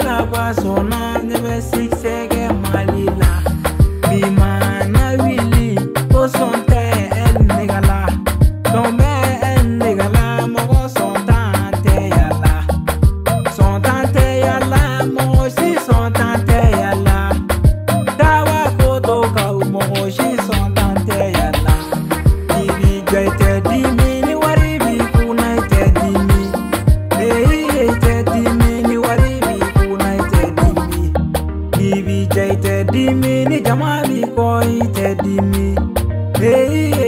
was on my never six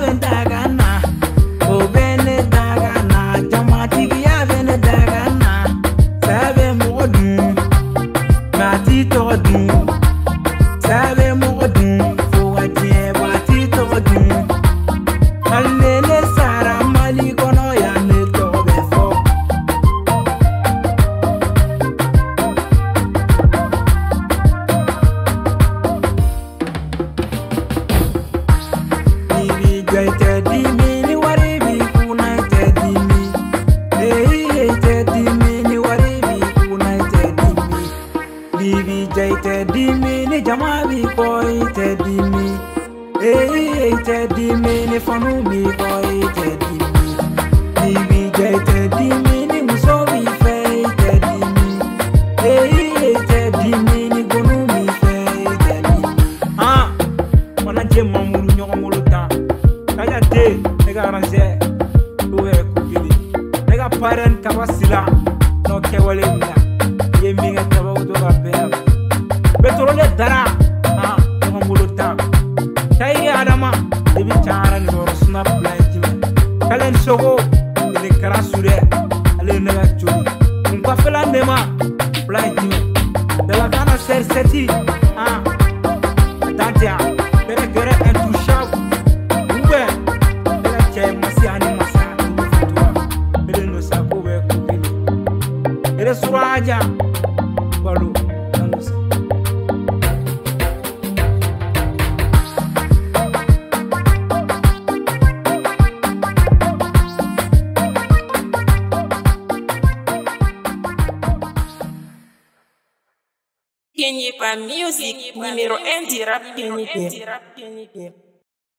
ventaja. Teddy, me, if I know me, boy, Teddy, me, baby, Teddy, me. arrangé ne ka arrangé u yɛrɛ ko kelen ne ka parɛn kaba sila n'o kɛwale in na i ye min kɛ kabaw to ka bɛn betoro ne dara a ɲɔgɔn bolo ta tayi adama de bi cayara nin yɔrɔ suna fila ye jumɛn kalen sogo nin kɛra surɛ ale ye ne ka joli nin kɔfɛla ne ma fila ye jumɛn dalakan na sɛrisɛti a aja baru Music, music, Music, music, music, music, music